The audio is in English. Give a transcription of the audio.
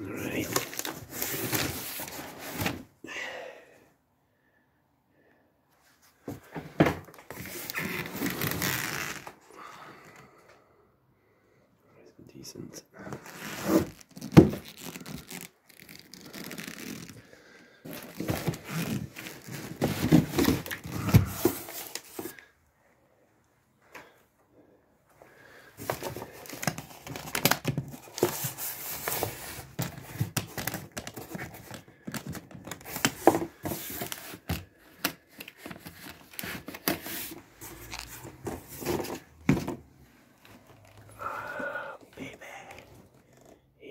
Right. Decent.